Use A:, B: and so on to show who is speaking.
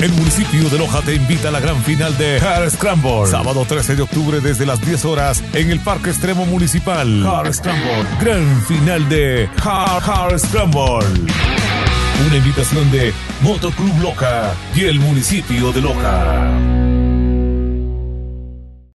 A: El municipio de Loja te invita a la gran final de Car Scramble. Sábado 13 de octubre desde las 10 horas en el Parque Extremo Municipal. Car Scramble. Gran final de Car, Car Scramble. Una invitación de Motoclub Loja y el municipio de Loja.